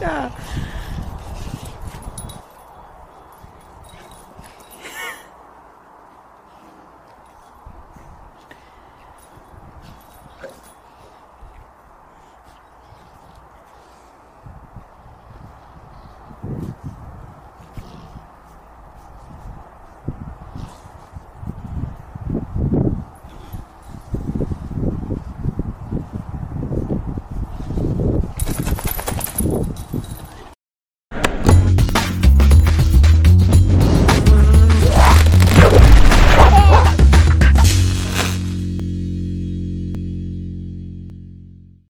siya.